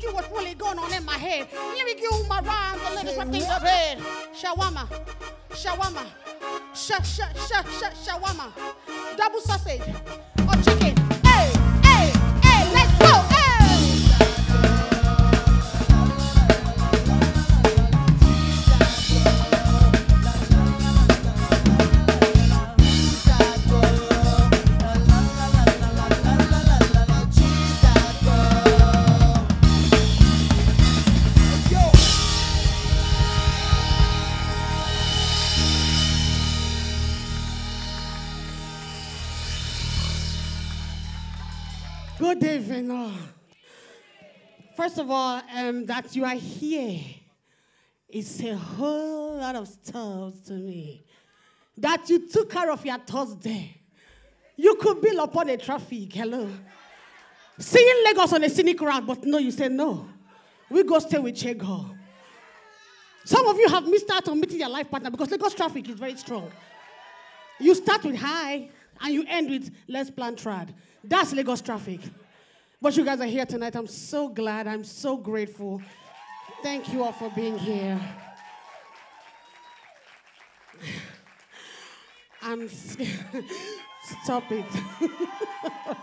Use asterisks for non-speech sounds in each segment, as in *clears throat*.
with you what's really going on in my head. Let me give my rhymes a little something to read. Shawarma, shawarma, sha sha sha sha shawarma, double sausage or chicken. First of all, um, that you are here is a whole lot of stuff to me. That you took care of your Thursday. You could build upon a traffic. Hello. Seeing Lagos on a scenic route, but no, you say no. We go stay with Chego. Some of you have missed out on meeting your life partner because Lagos traffic is very strong. You start with high and you end with let's plan trad. That's Lagos traffic. But you guys are here tonight. I'm so glad. I'm so grateful. Thank you all for being here. I'm *laughs* stop it. *laughs*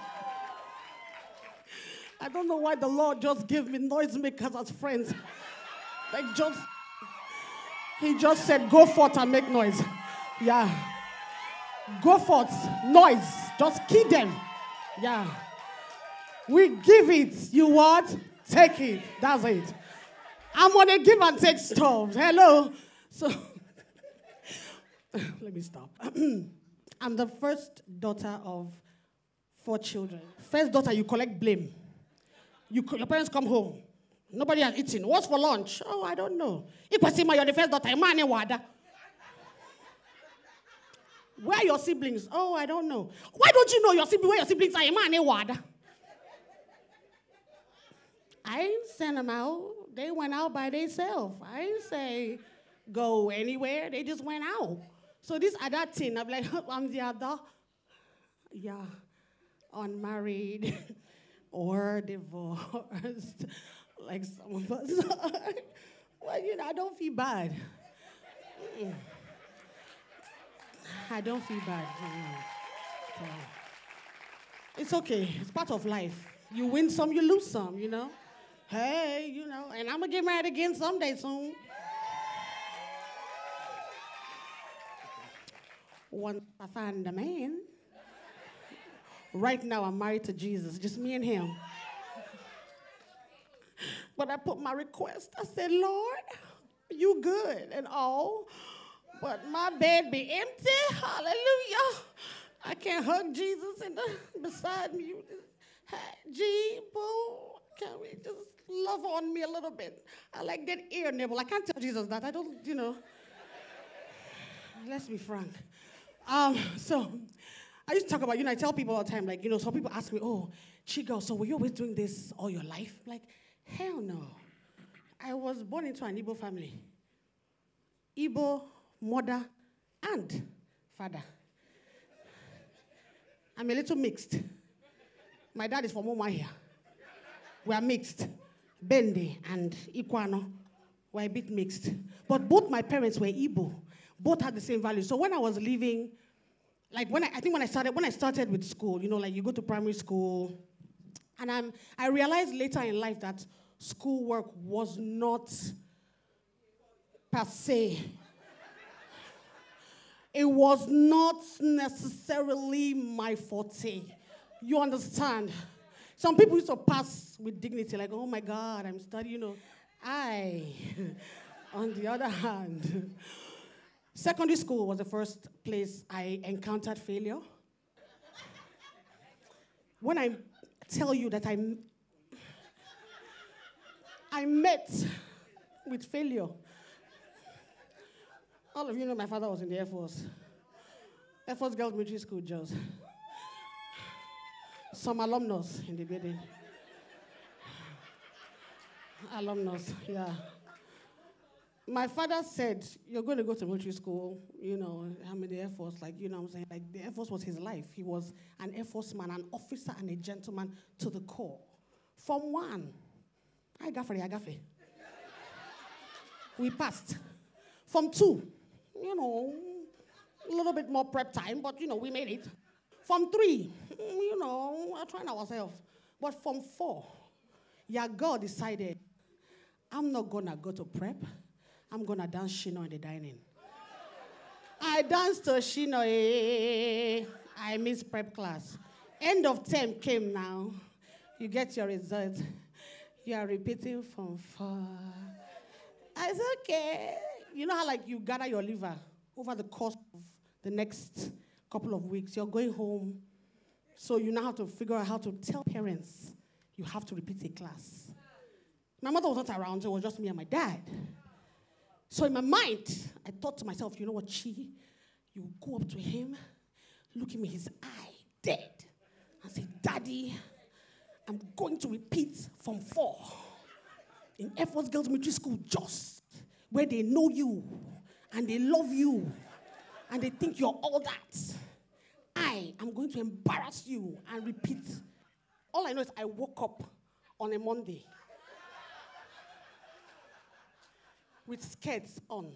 I don't know why the Lord just gave me noisemakers as friends. Like just he just said, go forth and make noise. Yeah. Go forth, noise. Just kill them. Yeah. We give it. You what? Take it. That's it. I'm on a give and take stuff. Hello. So *laughs* let me stop. *clears throat* I'm the first daughter of four children. First daughter, you collect blame. You, your parents come home. Nobody has eaten. What's for lunch? Oh, I don't know. Ikwasima, you're the first daughter. Imane wada. Where are your siblings? Oh, I don't know. Why don't you know your siblings? Where your siblings are? Imane wada. I ain't send them out. They went out by themselves. I ain't say go anywhere. They just went out. So this other thing, I'm like, *laughs* I'm the other. Yeah, unmarried *laughs* or divorced, *laughs* like some of us are. well, you know, I don't feel bad. Mm-mm. I don't feel bad. Mm. It's okay. It's part of life. You win some, you lose some, you know? Hey, you know, and I'm gonna get married again someday soon. Once I find a man. Right now, I'm married to Jesus, just me and him. But I put my request. I said, Lord, you good and all, but my bed be empty. Hallelujah. I can't hug Jesus and beside me. Hey, G, boo, can we just love on me a little bit? I like that ear nibble. I can't tell Jesus that. I don't, you know. Let's be frank. Um, so I used to talk about, you know, I tell people all the time, like, you know, some people ask me, oh, Chigul, so were you always doing this all your life? Like, hell no. I was born into an Igbo family. Igbo mother and father. I'm a little mixed. My dad is from Umuahia. We are mixed. Bende and Ikwuano were a bit mixed. But both my parents were Igbo. Both had the same values. So when I was leaving, like when I, I think when I started, when I started with school, you know, like you go to primary school, and I'm, I realized later in life that schoolwork was not per se. It was not necessarily my forte. You understand? Some people used to pass with dignity, like, oh my God, I'm studying, you know. I, *laughs* on the other hand, secondary school was the first place I encountered failure. When I tell you that I, I met with failure, all of you know my father was in the Air Force. Air Force Girls Military School, Jos. Some alumnus in the building. alumnus, yeah. My father said, You're going to go to military school, you know, I'm in the Air Force, like, you know I'm saying? Like, the Air Force was his life. He was an Air Force man, an officer, and a gentleman to the core. From one, I got I got We passed. From two, you know, a little bit more prep time, but you know, we made it. From three, you know, we're trying ourselves. But from four, yeah, God decided, I'm not gonna go to prep. I'm gonna dance Shino in the dining. I danced to Shino. Eh, I missed prep class. End of term came now. You get your result. You are repeating from four. I said, okay. You know how like you gather your liver over the course of the next couple of weeks. You're going home. So you now have to figure out how to tell parents you have to repeat a class. My mother was not around, so it was just me and my dad. So in my mind, I thought to myself, you know what, she, you go up to him, look him in his eye, dead, and say, Daddy, I'm going to repeat from four in Air Force Girls Military School, just where they know you and they love you and they think you're all that. I am going to embarrass you and repeat. All I know is I woke up on a Monday with skirts on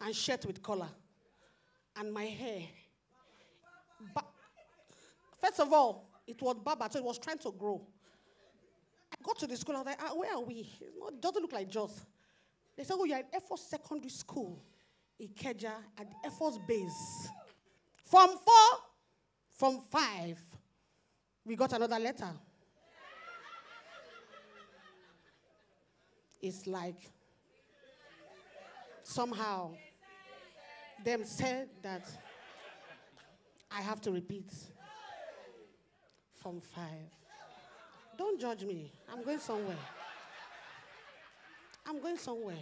and shirt with collar and my hair. But first of all, it was Baba, so it was trying to grow. I got to the school, I was like, ah, where are we? It doesn't look like Jos. They said, oh, you're in Air Force Secondary School, Ikeja, at the Air Force Base. From four, from five, we got another letter. It's like somehow them said that I have to repeat from five. Don't judge me. I'm going somewhere. I'm going somewhere.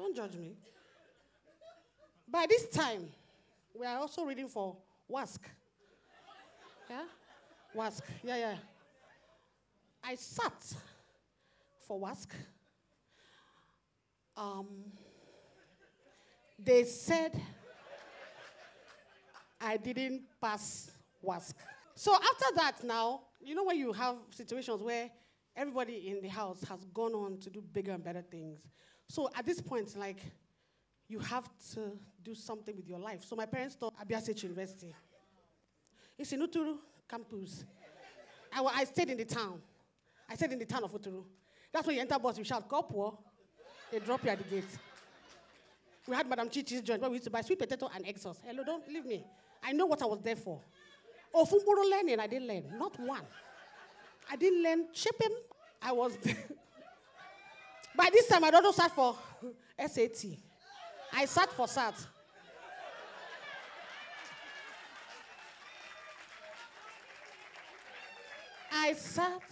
Don't judge me. By this time, we are also reading for WASC. Yeah? WASC. Yeah, yeah. I sat for WASC. Um, they said I didn't pass WASC. So after that, now, you know when you have situations where everybody in the house has gone on to do bigger and better things. So at this point, like, you have to do something with your life. So my parents thought Abia State University. It's in Uturu campus. I, I stayed in the town. I stayed in the town of Uturu. That's when you enter bus, you shout, Kopwo. They drop you at the gate. We had Madam Chichi's joint where we used to buy sweet potato and egg sauce. Hello, don't leave me. I know what I was there for. Oh, Fumburo learning, I didn't learn. Not one. I didn't learn shipping. I was. *laughs* By this time, I don't sat for SAT. I sat for SAT. I sat.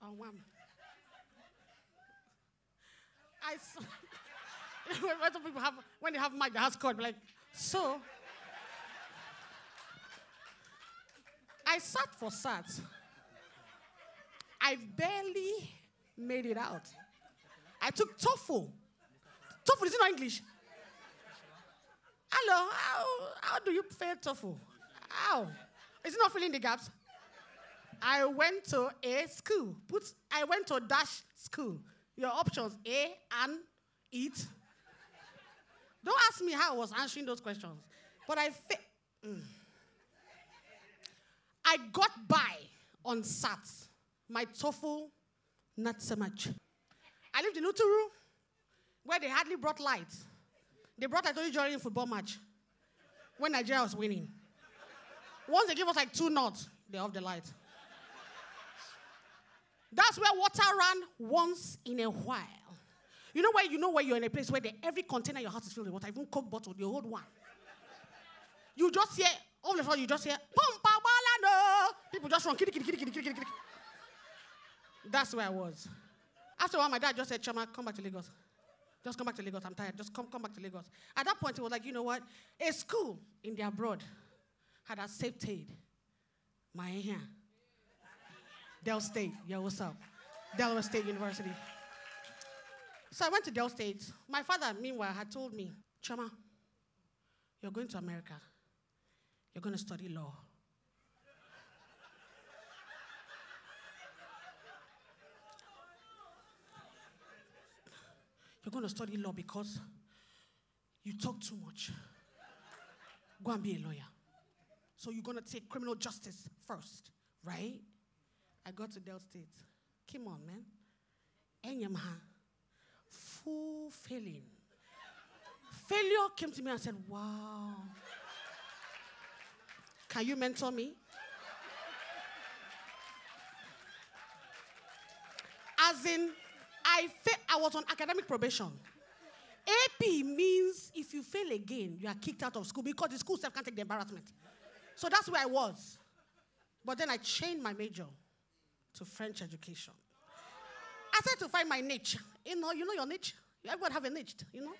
Oh, On one. I. when *laughs* other people have, when they have mic, the house called, like, so. I sat for SAT. I barely made it out. I took TOEFL. TOEFL is not English. Hello, how, how do you fail TOEFL? How? Is it not filling the gaps? I went to a school. Put, I went to dash school. Your options A and it. Don't ask me how I was answering those questions. But I fa- mm. I got by on SAT. My TOEFL, not so much. I lived in Uturu, where they hardly brought light. They brought light only during a football match when Nigeria was winning. Once they gave us like two knots, they off the light. That's where water ran once in a while. You know where you know where you're in a place where the, every container in your house is filled with water, even Coke bottle, the old one. You just hear, all of a sudden you just hear, balano. Oh! People just run, kitty, kitty, kitty, kitty, kitty, kitty. That's where I was. After a while, my dad just said, Chama, come back to Lagos. Just come back to Lagos. I'm tired. Just come, come back to Lagos. At that point, it was like, you know what? A school in the abroad had accepted my here. Del State. Yo, what's up? Delaware State University. So I went to Del State. My father, meanwhile, had told me, Chama, you're going to America. You're going to study law. You're going to study law because you talk too much. Go and be a lawyer. So you're going to take criminal justice first, right? I got to Del State. Come on, man. Enyamha. Full failing. Failure came to me and said, Wow. Can you mentor me? As in, I, I was on academic probation. AP means if you fail again, you are kicked out of school because the school self can't take the embarrassment. So that's where I was. But then I changed my major to French education. I said to find my niche. You know, you know your niche? Everyone have a niche, you know?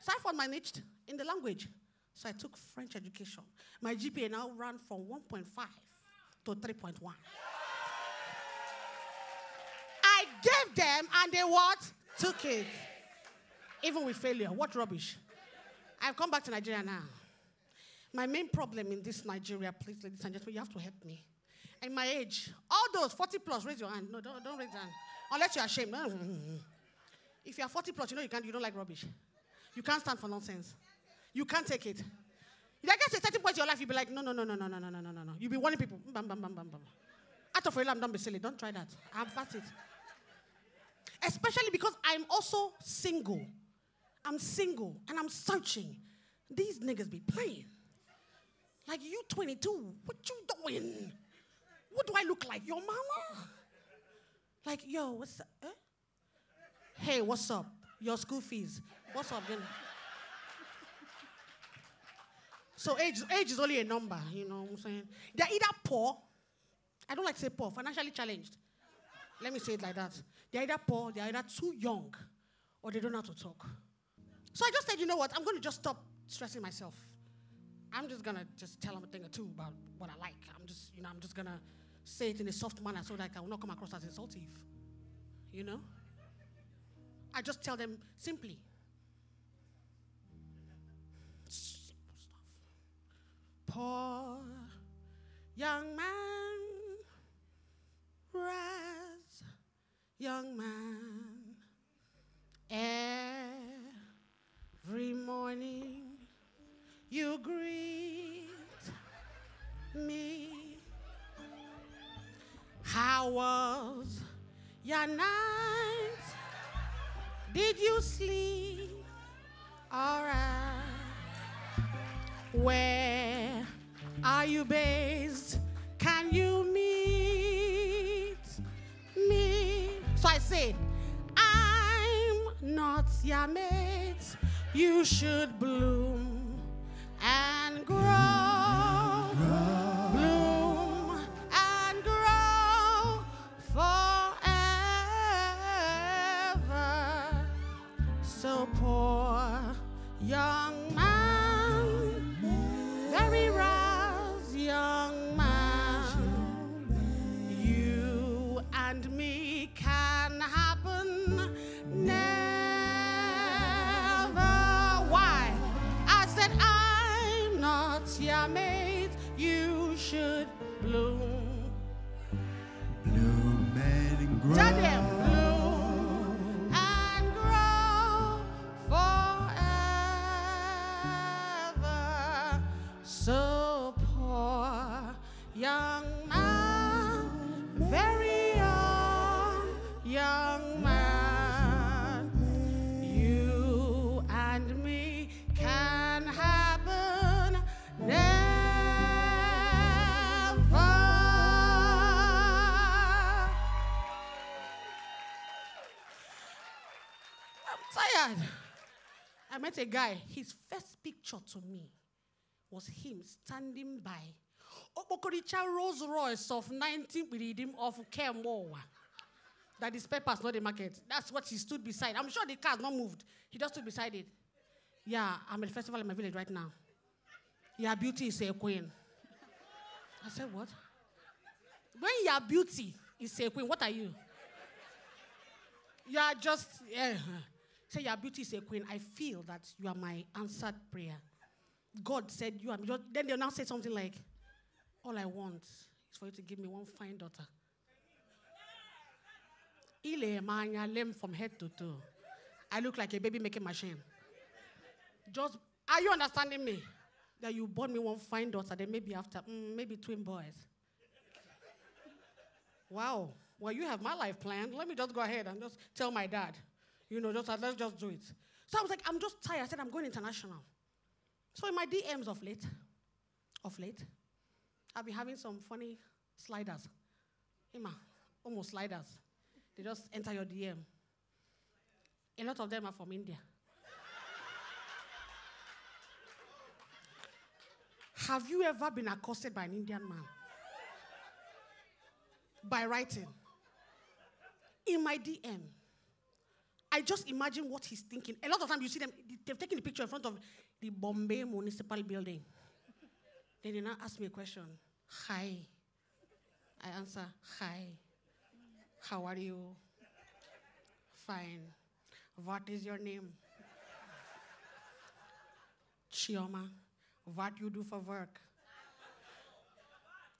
So I found my niche in the language. So I took French education. My GPA now ran from 1.5 to 3.1. Gave them and they what? Took it. Even with failure. What rubbish. I've come back to Nigeria now. My main problem in this Nigeria, please, ladies and gentlemen, you have to help me. And my age, all those 40 plus, raise your hand. No, don't, don't raise your hand. Unless you're ashamed. If you're 40 plus, you know you, can't, you don't like rubbish. You can't stand for nonsense. You can't take it. If I get to a certain point in your life, you'll be like, no, no, no, no, no, no, no, no, no, no. You'll be warning people. Bam, bam, bam, bam, bam. Out of a real, don't be silly. Don't try that. I'm fast it. Especially because I'm also single. I'm single and I'm searching. These niggas be playing. Like you 22, what you doing? What do I look like? Your mama? Like, yo, what's up? Eh? Hey, what's up? Your school fees. What's up? Then? So age, age is only a number, you know what I'm saying? They're either poor, I don't like to say poor, financially challenged. Let me say it like that. They're either poor, they're either too young, or they don't know how to talk. So I just said, you know what, I'm going to just stop stressing myself. I'm just going to just tell them a thing or two about what I like. I'm just, you know, I'm just going to say it in a soft manner so that I will not come across as insultive. You know? I just tell them simply. Simple stuff. Poor young man, rise, young man, every morning you greet me. How was your night? Did you sleep? All right. Where are you based? Can you meet Said, I'm not your mate. You should bloom and grow. A guy, his first picture to me was him standing by Okpokoricha Rolls Royce of 19 Redeem of Kemwowa. That his papers, not the market. That's what he stood beside. I'm sure the car's not moved. He just stood beside it. Yeah, I'm at a festival in my village right now. Your beauty is a queen. I said, what? When your beauty is a queen, what are you? You are just, yeah. Say your beauty is a queen. I feel that you are my answered prayer. God said you are. Then they'll now say something like, All I want is for you to give me one fine daughter. Ile manya lame from head to toe. I look like a baby making machine. Just, are you understanding me? That you born me one fine daughter, then maybe after, mm, maybe twin boys. Wow. Well, you have my life planned. Let me just go ahead and just tell my dad. You know, just let's just do it. So I was like, I'm just tired. I said, I'm going international. So in my DMs of late, of late, I've been having some funny sliders. Ima, almost sliders. They just enter your DM. A lot of them are from India. Have you ever been accosted by an Indian man? By writing. In my DM. I just imagine what he's thinking. A lot of times you see them, they've taken the picture in front of the Bombay Municipal Building. then they now ask me a question. Hi. I answer, Hi. How are you? Fine. What is your name? Chioma. What do you do for work?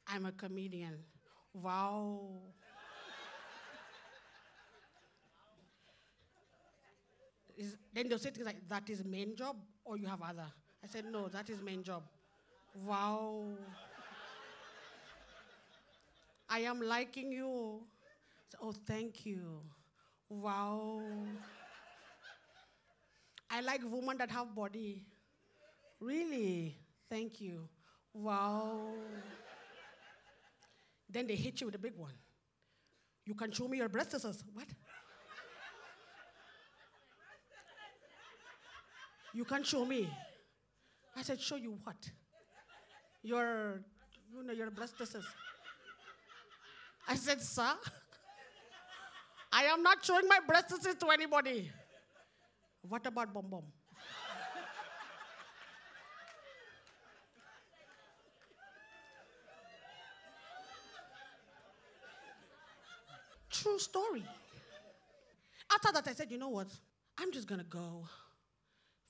I'm a comedian. Wow. Is, then they'll say things like, that is main job or you have other? I said, no, that is main job. Wow. I am liking you. Oh, thank you. Wow. I like women that have body. Really? Thank you. Wow. then they hit you with a big one. You can show me your breasts. What? You can't show me. I said, show you what? Your, you know, your breasts. I said, sir, I am not showing my breasts to anybody. What about Bom Bom? True story. After that, I said, you know what? I'm just gonna go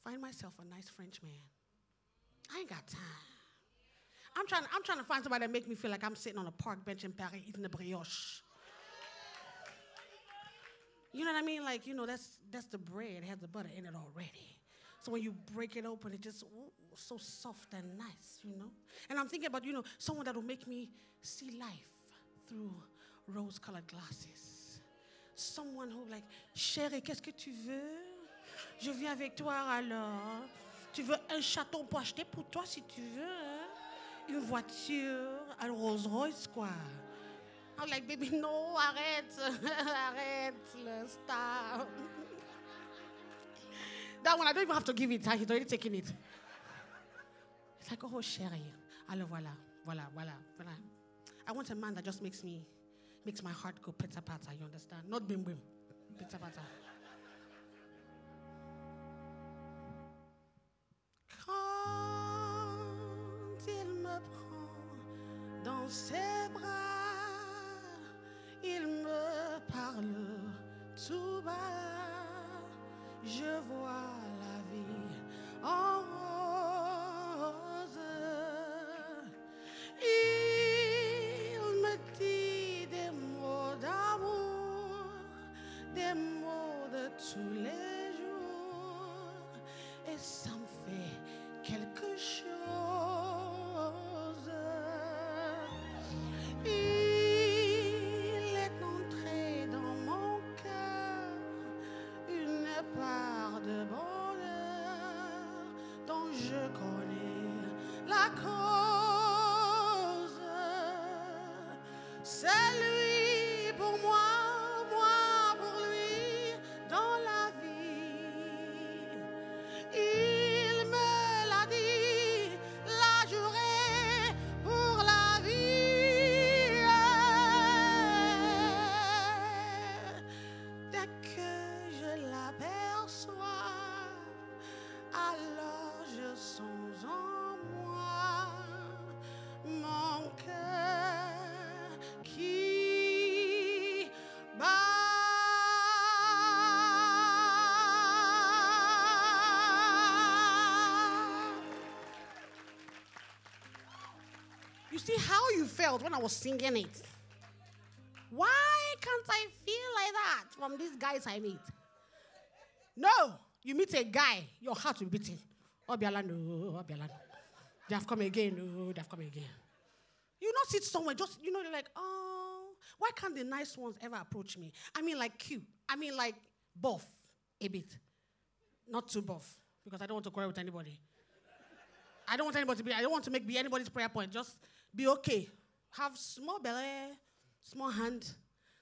find myself a nice French man. I ain't got time. I'm trying, I'm trying to find somebody that make me feel like I'm sitting on a park bench in Paris eating a brioche. You know what I mean? Like, you know, that's that's the bread. It has the butter in it already. So when you break it open, it just ooh, so soft and nice, you know? And I'm thinking about, you know, someone that will make me see life through rose-colored glasses. Someone who like, chérie, qu'est-ce que tu veux? Je viens avec toi alors. Tu veux un chaton pour acheter pour toi si tu veux? hein? Une voiture, un Rolls Royce, quoi. I'm like, baby, no, arrête, *laughs* arrête, le stop. That one, I don't even have to give it. He's already taking it. It's like, oh, chérie. Alors voilà, voilà, voilà, voilà. I want a man that just makes me, makes my heart go pitter patter. You understand? Not bim bim, pitter patter. Ses bras, il me parle tout bas. Je vois felt when I was singing it. Why can't I feel like that from these guys I meet? No, you meet a guy, your heart will be beating. Obiala, no, Obiala, no. They have come again, no, they have come again. You not sit somewhere, just, you know, you're like, oh, why can't the nice ones ever approach me? I mean, like cute. I mean, like buff a bit. Not too buff, because I don't want to quarrel with anybody. I don't want anybody to be, I don't want to make be anybody's prayer point. Just be okay. Have small belly, small hand.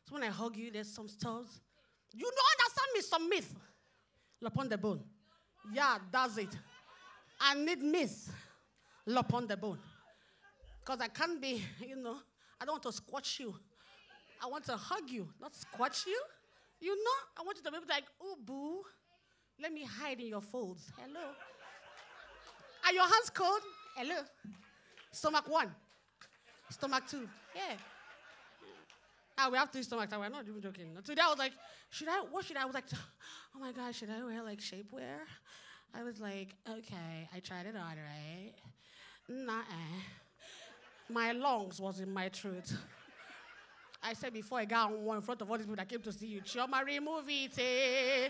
So when I hug you, there's some stars. You don't understand me, some myth. Upon the bone. Yeah, that's it. I need myth upon the bone. Because I can't be, *laughs* you know, I don't want to squash you. I want to hug you, not squash you. You know, I want you to be like, oh, boo, let me hide in your folds. Hello. Are your hands cold? Hello. Stomach one. Stomach two. Yeah. Ah, we have three stomachs. We're not even joking. Today I was like, should I, what should I? I was like, *gasps* oh my God, should I wear like shapewear? I was like, okay, I tried it on, right? Nah, my lungs was in my throat. I said before I got on one in front of all these people that came to see you, Chioma, remove it. Eh?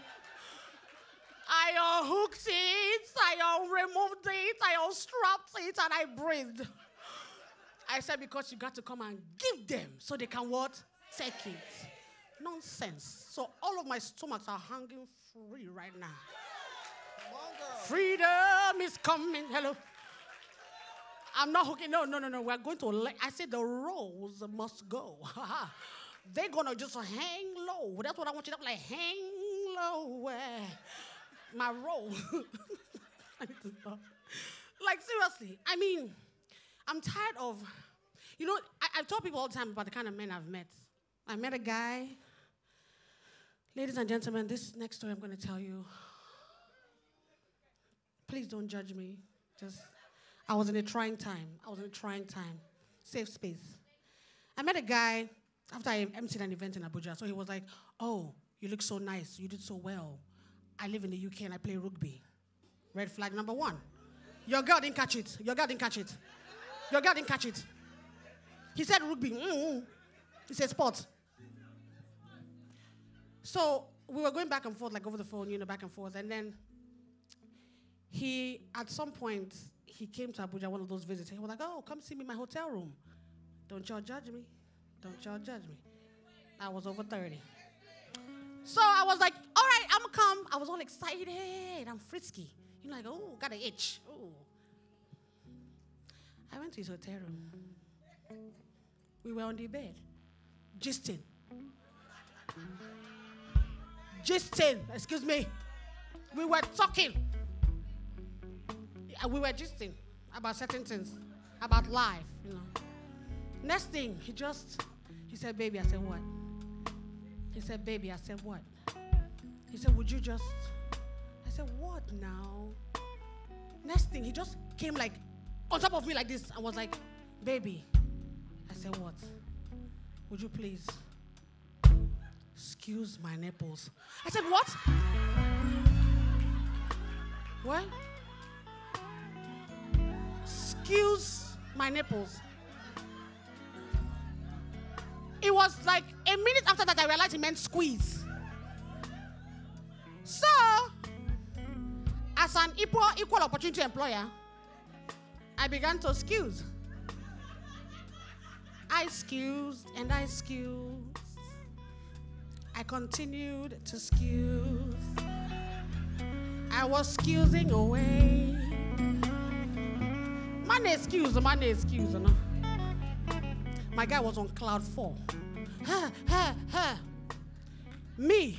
I unhooked it, I removed it, I unstrapped it, and I breathed. I said because you got to come and give them so they can what? Take it. Nonsense. So all of my stomachs are hanging free right now. Freedom is coming. Hello. I'm not hooking. No, no, no, no. We're going to. Le- I said the rolls must go. *laughs* They're gonna just hang low. That's what I want you to like. Hang low. eh. My roll. *laughs* I need to stop. Like seriously. I mean, I'm tired of. You know, I, I've told people all the time about the kind of men I've met. I met a guy. Ladies and gentlemen, this next story I'm going to tell you. Please don't judge me. Just, I was in a trying time. I was in a trying time. Safe space. I met a guy after I emceed an event in Abuja. So he was like, Oh, you look so nice. You did so well. I live in the UK and I play rugby. Red flag number one. Your girl didn't catch it. Your girl didn't catch it. Your girl didn't catch it. He said rugby. Mm-hmm. He said sport. So we were going back and forth, like over the phone, you know, back and forth. And then he, at some point, he came to Abuja, one of those visits. He was like, oh, come see me in my hotel room. Don't y'all judge me. Don't y'all judge me. I was over 30. So I was like, all right, I'm gonna come. I was all excited. I'm frisky. You're like, oh, got an itch. Oh. I went to his hotel room. We were on the bed, gisting. Gisting, excuse me. We were talking. Uh, we were gisting about certain things, about life, you know. Next thing, he just, he said, baby, I said, what? He said, baby, I said, what? He said, would you just, I said, what now? Next thing, he just came like on top of me like this and was like, baby. I said, what? Would you please excuse my nipples? I said, what? What? Excuse my nipples. It was like a minute after that I realized he meant squeeze. So, as an equal equal opportunity employer, I began to excuse. I excused and I excused. I continued to excuse. I was excusing away. Man excuse, man excuse, no. My guy was on cloud four. Ha, ha, ha. Me.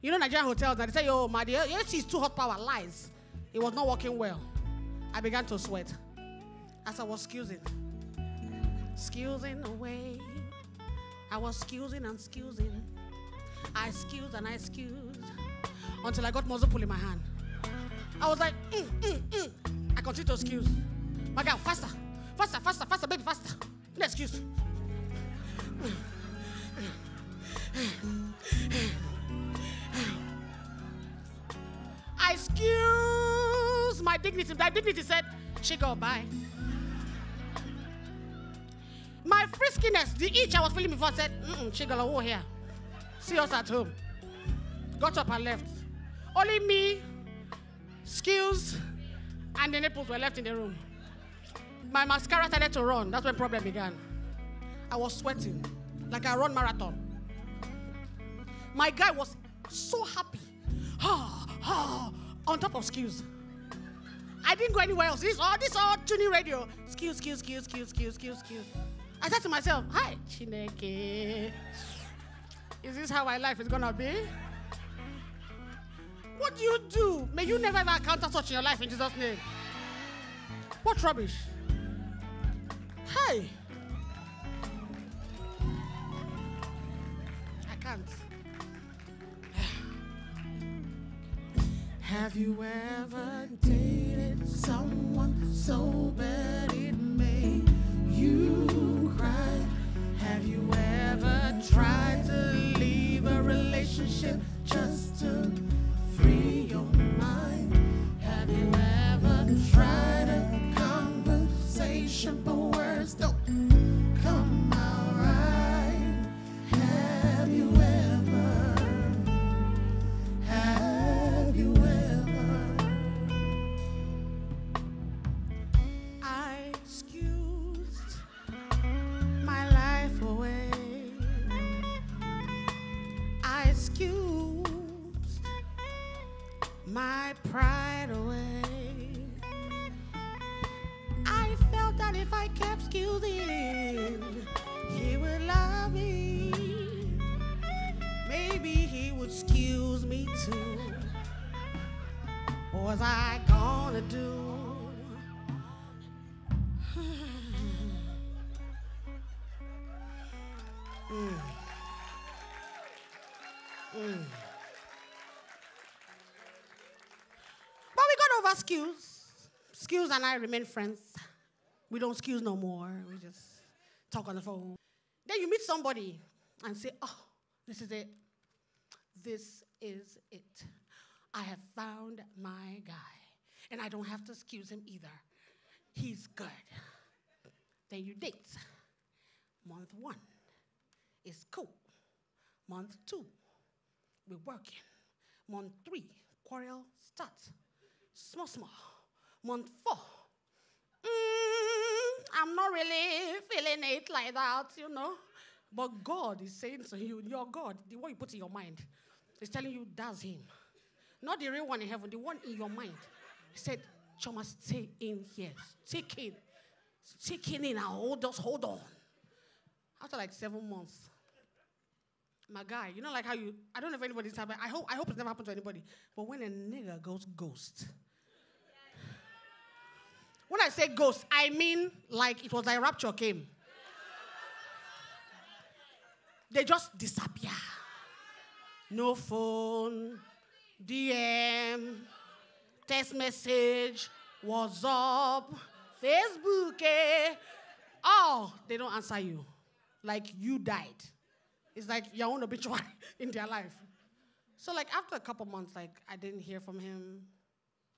You know Nigerian hotels that they say, oh, my dear, yes, it's too hot power. Lies. It was not working well. I began to sweat as I was excusing. Excusing away. I was excusing and excusing. I excused and I excused until I got muzzle pull in my hand. I was like, mm, mm, mm. I continued to excuse. My girl, faster, faster, faster, faster, baby, faster. No excuse. I excuse my dignity. My dignity said, she go bye. My friskiness, the itch I was feeling before, said, mm Chigala, who here? See us at home. Got up and left. Only me, skills, and the nipples were left in the room. My mascara started to run. That's when problem began. I was sweating like I run marathon. My guy was so happy. On top of skills. I didn't go anywhere else. This all this all tuning radio. Skills, skills, skills, skills, skills, skills, skills. I said to myself, Hi, Chineke. Is this how my life is gonna be? What do you do? May you never ever encounter such in your life in Jesus' name. What rubbish? Hey. I can't. *sighs* Have you ever someone so bad it made you cry? Have you ever tried to leave a relationship just to free your mind? Have you ever tried a conversation skills. Skills and I remain friends. We don't skills no more. We just talk on the phone. Then you meet somebody and say, Oh, this is it. This is it. I have found my guy. And I don't have to excuse him either. He's good. Then you date. Month one is cool. Month two, we're working. Month three, quarrel starts. Small, small. Month four, mm, I'm not really feeling it like that, you know. But God is saying to you, your God, the one you put in your mind, is telling you that's Him. Not the real one in heaven, the one in your mind. He said, Choma, stay in here. Take in. It in and hold, just hold on. After like seven months, my guy, you know, like how you, I don't know if anybody's happened. I hope, I hope it's never happened to anybody. But when a nigga goes ghost, when I say ghost, I mean like it was like rapture came. They just disappear. No phone, DM, text message, WhatsApp, Facebook, eh? Oh, they don't answer you. Like you died. It's like your own obituary *laughs* in their life. So like after a couple months, like I didn't hear from him.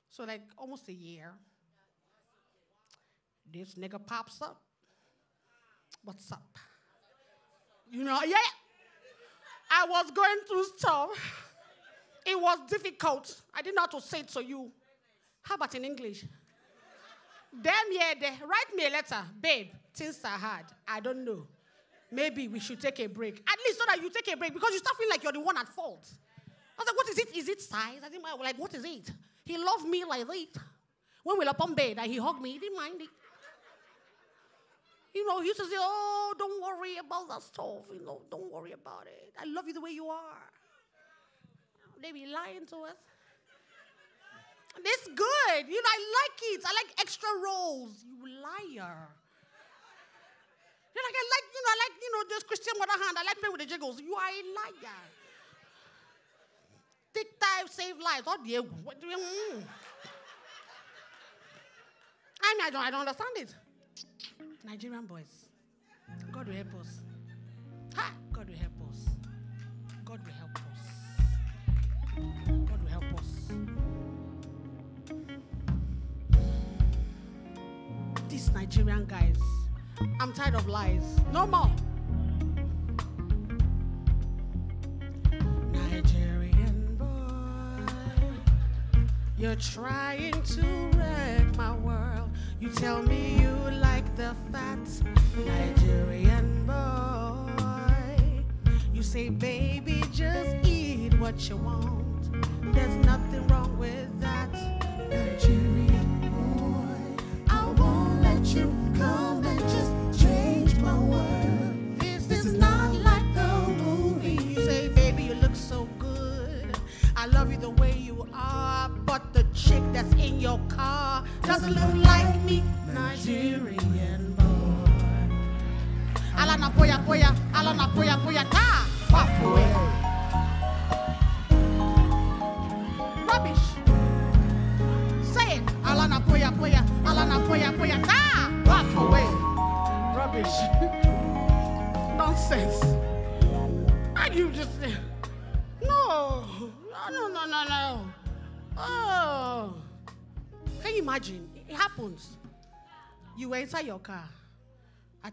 So like almost a year. This nigga pops up. What's up? You know, yeah. I was going through stuff. It was difficult. I didn't know how to say it to you. How about in English? Damn yeah, they write me a letter, babe. Things are hard. I don't know. Maybe we should take a break. At least so that you take a break because you start feeling like you're the one at fault. I was like, what is it? Is it size? I mind. Like, what is it? He loved me like that. When we were upon bed and he hugged me, he didn't mind it. You know, he used to say, Oh, don't worry about that stuff. You know, don't worry about it. I love you the way you are. They be lying to us. It's good. You know, I like it. I like extra rolls. You liar. You're like, I like, you know, I like, you know, just Christian mother hand. I like playing with the jiggles. You are a liar. Take time, save lives. Oh, dear. what do you, mm. I mean, I don't, I don't understand it. Nigerian boys. God will help us. Ha! God will help us. God will help us. God will help us. These Nigerian guys, I'm tired of lies. No more. Nigerian boy, you're trying to wreck my world. You tell me you like the fat Nigerian boy. You say, baby, just eat what you want. There's nothing wrong with that. Nigerian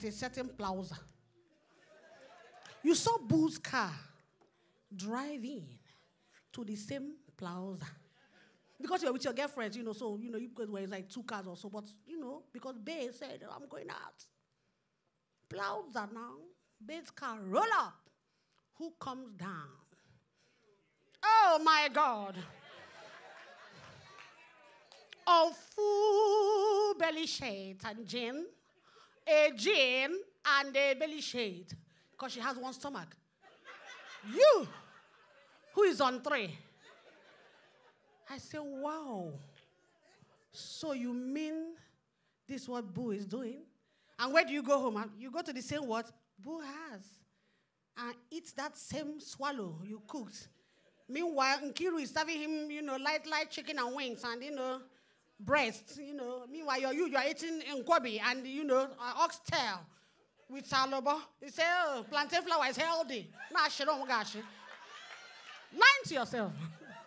at a certain plaza. You saw Boo's car driving to the same plaza. Because you were with your girlfriends, you know, so, you know, you could wear like two cars or so, but, you know, because Bay said, I'm going out. Plaza now. Bay's car roll up. Who comes down? Oh my God. Of full belly shade and gin, a gin and a belly shade, because she has one stomach. You, who is on three? I say, wow. So you mean this what Boo is doing? And where do you go home? You go to the same what Boo has and eat that same swallow you cooked. Meanwhile, Nkiru is serving him, you know, light, light chicken and wings and, you know, breast, you know. Meanwhile, you're, you, you're eating nkwobi and, you know, uh, oxtail with salobo. You say, oh, plantain flour is healthy. Nah, oh my gosh. Lying to yourself.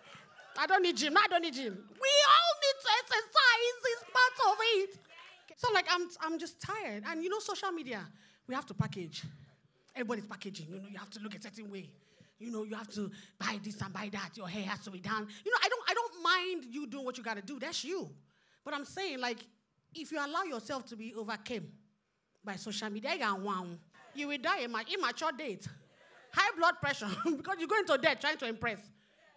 *laughs* I don't need gym. I don't need gym. We all need to exercise. It's part of it. So, like, I'm, I'm just tired. And, you know, social media, we have to package. Everybody's packaging. You know, you have to look a certain way. You know, you have to buy this and buy that. Your hair has to be done. You know, I don't, I don't mind you doing what you got to do. That's you. But I'm saying, like, if you allow yourself to be overcome by social media, you will die imma- immature date. High blood pressure *laughs* because you go into debt trying to impress.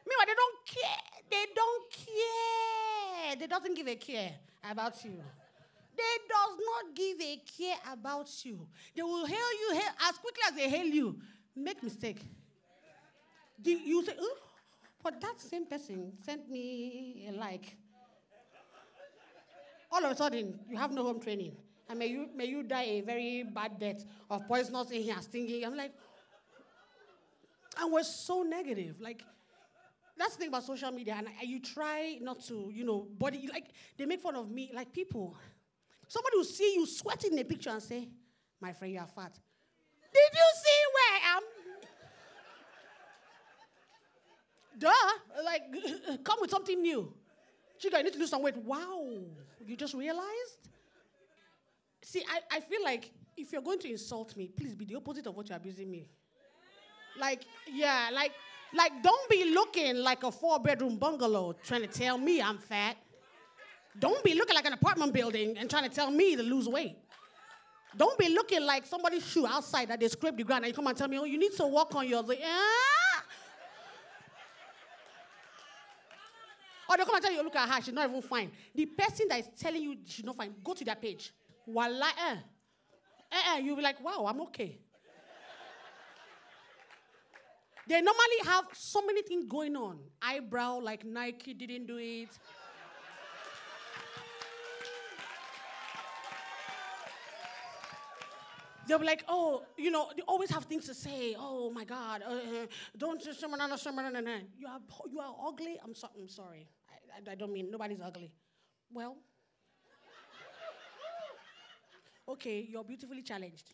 Meanwhile, they don't care. They don't care. They doesn't give a care about you. They does not give a care about you. They will hail you hail, as quickly as they hail you. Make mistake. Do you say, oh, but that same person sent me a like. All of a sudden, you have no home training. And may you, may you die a very bad death of poisonous in here, stinging. I'm like, and we're so negative. Like, that's the thing about social media. And you try not to, you know, body, like, they make fun of me. Like, people, somebody will see you sweating in a picture and say, my friend, you are fat. Did you see where I am? Duh. Like, *laughs* come with something new. Chica, you need to lose some weight. Wow. You just realized? See, I, I feel like if you're going to insult me, please be the opposite of what you're abusing me. Like, yeah, like, like don't be looking like a four-bedroom bungalow trying to tell me I'm fat. Don't be looking like an apartment building and trying to tell me to lose weight. Don't be looking like somebody's shoe outside that they scrape the ground and you come and tell me, oh, you need to walk on your. Ah! Or they come and tell you, look at her, she's not even fine. The person that is telling you she's not fine, go to their page. Voila, eh. Eh, eh. You'll be like, wow, I'm okay. They normally have so many things going on. Eyebrow, like Nike didn't do it. They'll be like, oh, you know, they always have things to say. Oh my God, uh, uh, don't just you are you are ugly. I'm so, I'm sorry. I, I, don't mean nobody's ugly. Well, okay, you're beautifully challenged.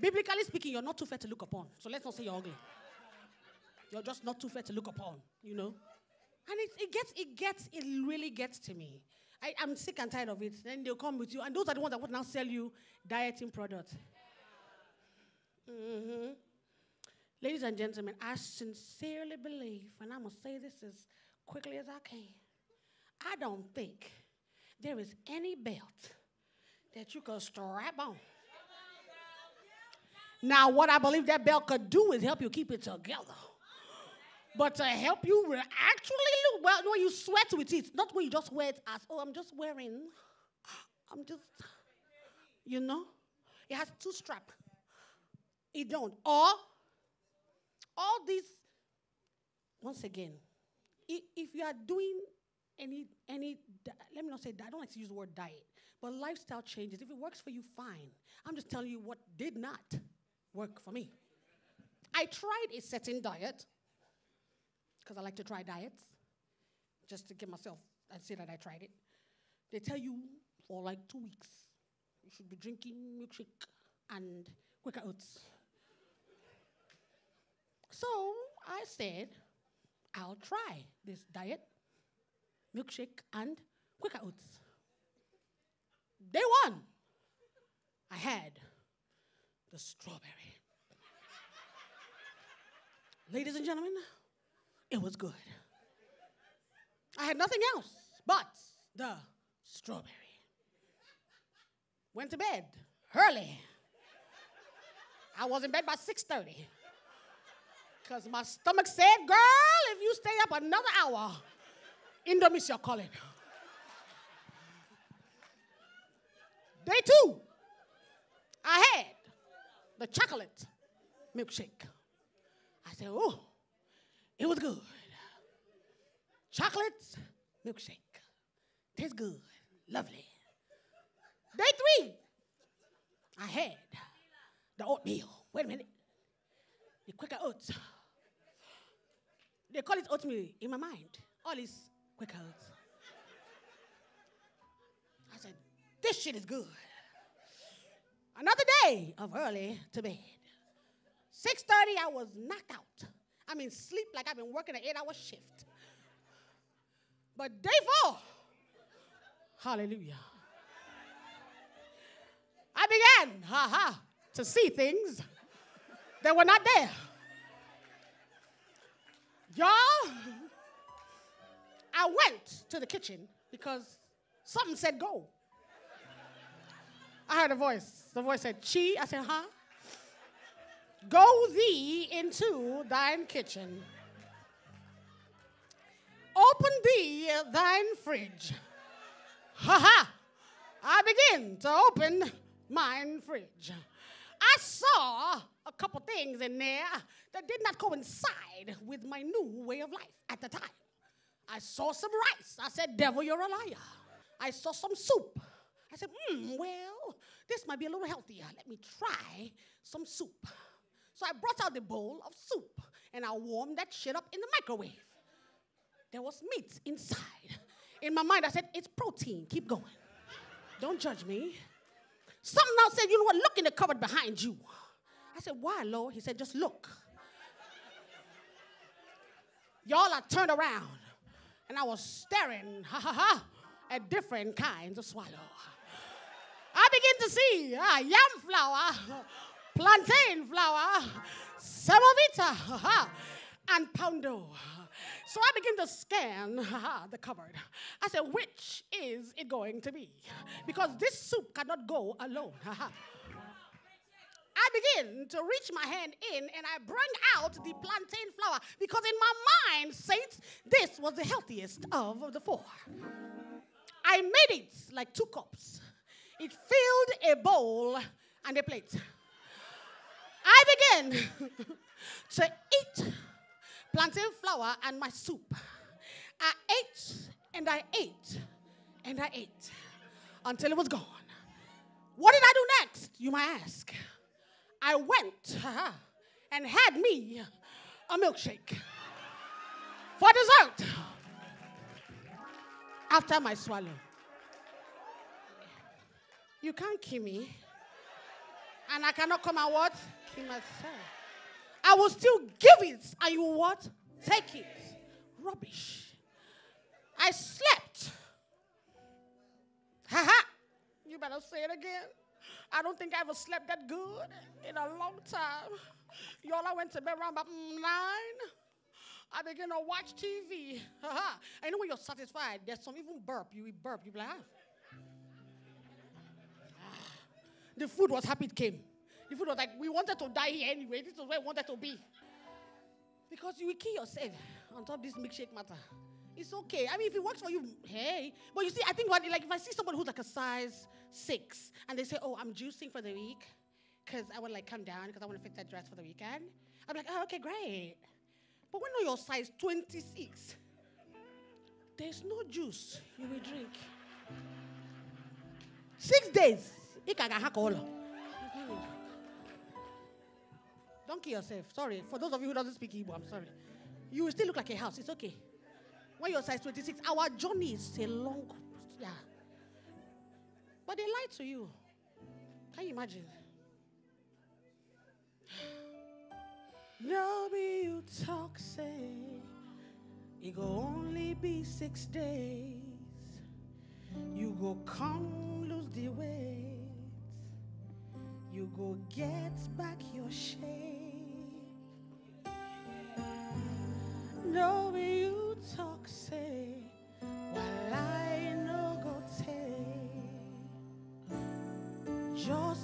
Biblically speaking, you're not too fair to look upon. So let's not say you're ugly. You're just not too fair to look upon, you know? And it, it gets, it gets, it really gets to me. I, I'm sick and tired of it. Then they'll come with you, and those are the ones that will now sell you dieting products. hmm Ladies and gentlemen, I sincerely believe, and I'm going to say this as quickly as I can, I don't think there is any belt that you could strap on. Now, what I believe that belt could do is help you keep it together. But to help you actually look, well, when you sweat with it, not when you just wear it as, oh, I'm just wearing, I'm just, you know, it has two strap. It don't. Or all these, once again, if you are doing any, any, let me not say, I don't like to use the word diet, but lifestyle changes. If it works for you, fine. I'm just telling you what did not work for me. I tried a certain diet because I like to try diets just to give myself and say that I tried it. They tell you for like two weeks you should be drinking milkshake and Quaker oats. So I said, I'll try this diet, milkshake and Quaker oats. Day one, I had the strawberry. Ladies and gentlemen, it was good. I had nothing else but the strawberry. Went to bed early. I was in bed by 6:30. Because my stomach said, girl, if you stay up another hour, Indomie's calling. Day two, I had the chocolate milkshake. I said, oh, it was good. Chocolate milkshake. Tastes good. Lovely. Day three, I had the oatmeal. Wait a minute. The Quaker oats. They call it oatmeal in my mind. All is oats. I said, this shit is good. Another day of early to bed. 6.30, I was knocked out. I mean, sleep like I've been working an eight-hour shift. But day four, hallelujah. I began, ha ha, to see things that were not there. Y'all, I went to the kitchen because something said go. I heard a voice. The voice said, Chi. I said, huh? Go thee into thine kitchen. Open thee thine fridge. Ha ha! I begin to open mine fridge. I saw a couple things in there that did not coincide with my new way of life at the time. I saw some rice. I said, Devil, you're a liar. I saw some soup. I said, hmm, well, this might be a little healthier. Let me try some soup. So I brought out the bowl of soup and I warmed that shit up in the microwave. There was meat inside. In my mind, I said, it's protein. Keep going. Don't judge me. Something else said, you know what? Look in the cupboard behind you. I said, why, Lord? He said, just look. Y'all, I turned around and I was staring, ha ha ha, at different kinds of swallow. I begin to see ah, yam flour, plantain flour, semovita, ha, and poundo. So I begin to scan the cupboard. I said, which is it going to be? Because this soup cannot go alone. ha, ha. I begin to reach my hand in and I bring out the plantain flour because in my mind, saints, this was the healthiest of the four. I made it like two cups. It filled a bowl and a plate. I began *laughs* to eat plantain flour and my soup. I ate and I ate and I ate until it was gone. What did I do next? You might ask. I went and had me a milkshake for dessert after my swallow. You can't kill me. And I cannot come and what? Kill myself. I will still give it, and you what? Take it. Rubbish. I slept Ha ha! You better say it again. I don't think I ever slept that good in a long time. Y'all, I went to bed around about nine. I began to watch TV. Ha ha! I know when you're satisfied, there's some even burp. You burp. You be like, ah. The food was happy it came. The food was like, we wanted to die here anyway. This is where we wanted to be. Because you will kill yourself on top of this milkshake matter. It's okay. I mean, if it works for you, hey. But you see, I think what, like if I see someone who's like a size six and they say, oh, I'm juicing for the week because I want to like come down because I want to fit that dress for the weekend, I'm like, oh, okay, great. But when you're size 26, there's no juice you will drink. Six days. Don't kill yourself. Sorry. For those of you who doesn't speak Igbo, I'm sorry. You will still look like a house. It's okay. When you're size 26, our journey is a long, yeah. But they lied to you. Can you imagine? *sighs* No be you talk say it go only be six days. You go come lose the weight. You go get back your shape.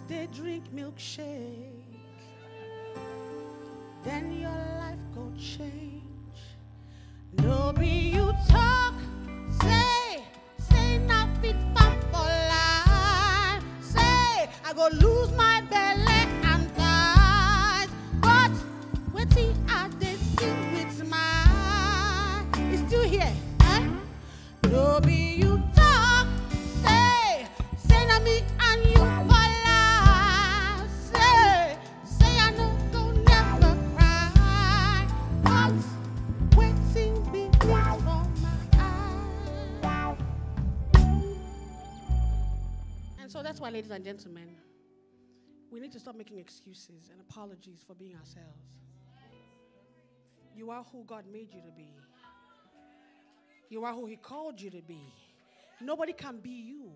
They drink milkshake then your life go change. No be you talk, say, say nothing fun for life. Say I go lose my ladies and gentlemen, we need to stop making excuses and apologies for being ourselves. You are who God made you to be. You are who He called you to be. Nobody can be you.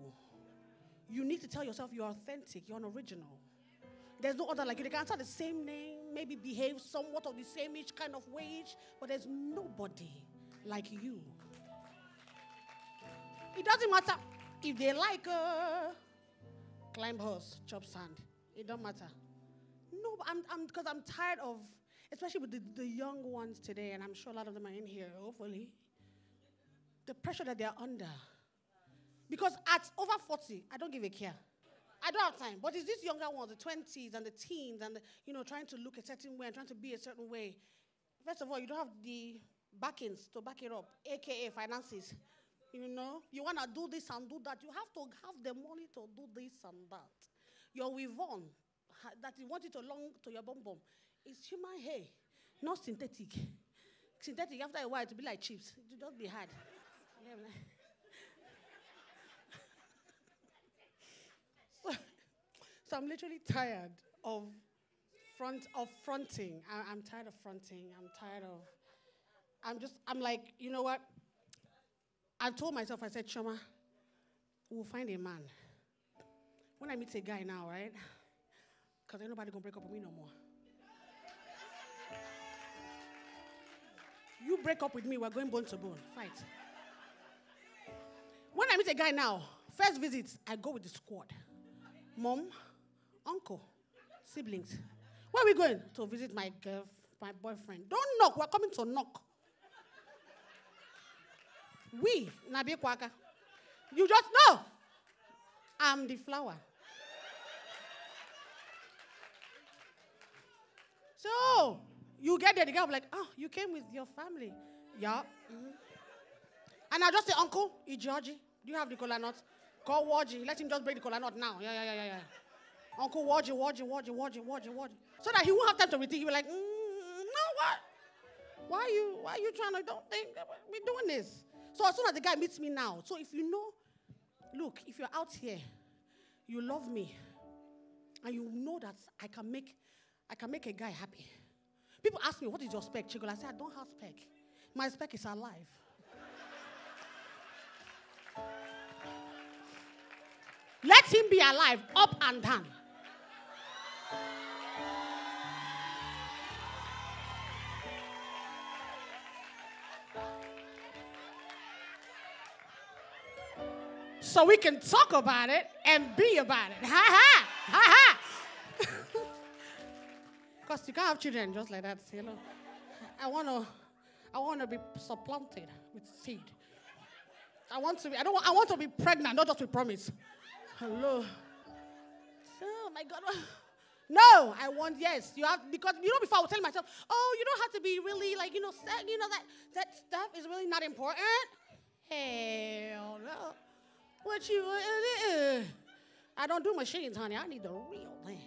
You need to tell yourself you're authentic, you're an original. There's no other like you. They can answer the same name, maybe behave somewhat of the same each kind of wage, but there's nobody like you. It doesn't matter if they like uh, climb horse, chop sand. It don't matter. No, I'm I'm because I'm tired of, especially with the, the young ones today, and I'm sure a lot of them are in here, hopefully. The pressure that they're under. Because at over 40, I don't give a care. I don't have time. But it's these younger ones, the 20s and the teens, and the, you know, trying to look a certain way and trying to be a certain way. First of all, you don't have the backings to back it up, aka finances. You know, you want to do this and do that. You have to have the money to do this and that. Your ha- that you want it to long to your bum bum, is human hair, not synthetic. Synthetic, after a while, to be like chips. It will just be hard. *laughs* So, so I'm literally tired of front of fronting. I, I'm tired of fronting. I'm tired of. I'm just. I'm like, you know what? I've told myself. I said, Chioma, we'll find a man. When I meet a guy now, right? Because ain't nobody gonna break up with me no more. You break up with me, we're going bone to bone. Fight. When I meet a guy now, first visit, I go with the squad. Mom, uncle, siblings. Where are we going? To visit my girl, my boyfriend. Don't knock, we're coming to knock. We, Nabi Kwaka. You just know. I'm the flower. So you get there, the guy will be like, oh, you came with your family. Yeah. mhm. And I just say, Uncle, Georgie, do you have the cola nut? Call Warji. Let him just break the cola nut now. Yeah, yeah, yeah, yeah. Uncle Warji, Warji, Warji, Warji, Warji, Warji. So that he won't have time to rethink. He'll be like, mm, no, what? Why you why you trying to don't think that we doing this? So as soon as the guy meets me now, so if you know, look, if you're out here, you love me, and you know that I can make I can make a guy happy. People ask me, what is your spec, Chigul? I say, I don't have spec. My spec is alive. Let him be alive, up and down. So we can talk about it and be about it. Ha ha! Ha ha! *laughs* Because you can't have children just like that, you know. I want to, I want to be supplanted with seed. I want to be, I don't I want to be pregnant, not just with promise. Hello. Oh my God. *laughs* No, I want yes. You have because you know before I was telling myself, oh, you don't have to be really like you know, you know that that stuff is really not important. Hell no. What you? Uh, uh, I don't do machines, honey. I need the real thing.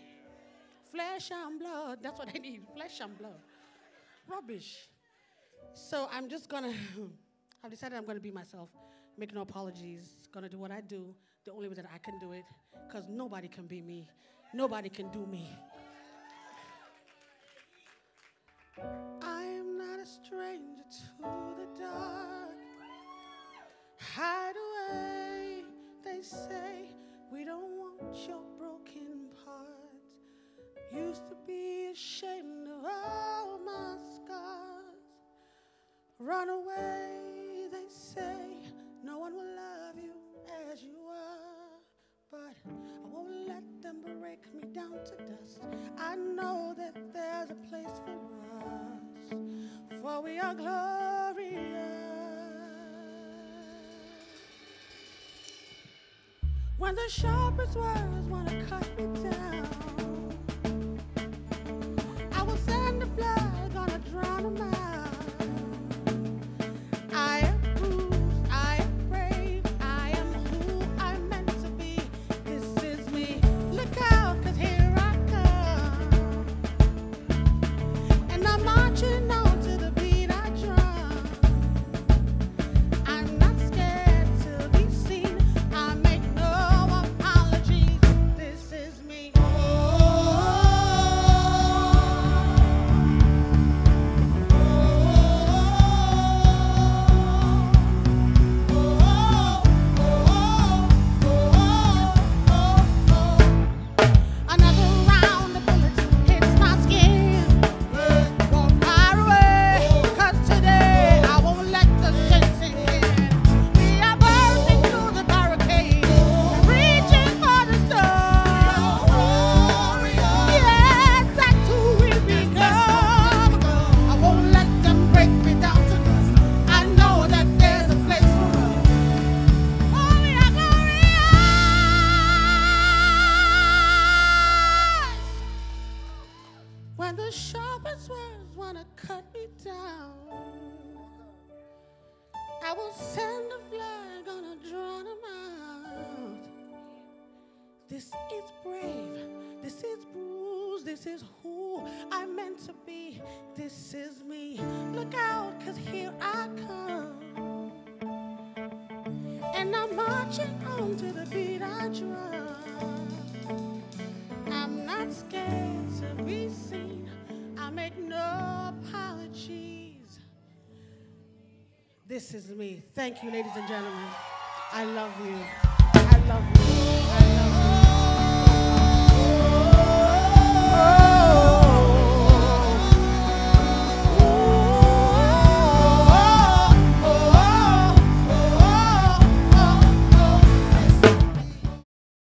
Flesh and blood. That's what I need. Flesh and blood. Rubbish. So I'm just gonna. *laughs* I've decided I'm gonna be myself. Make no apologies. Gonna do what I do the only way that I can do it. Cause nobody can be me. Nobody can do me. I'm not a stranger to the dark. Hide away, say. We don't want your broken parts. Used to be ashamed of all my scars. Run away, they say. No one will love you as you are. But I won't let them break me down to dust. I know that there's a place for us, for we are glorious. When the sharpest words want to cut me down, I will send a flag on a drown. I is me. Thank you, ladies and gentlemen. I love you. I love you. I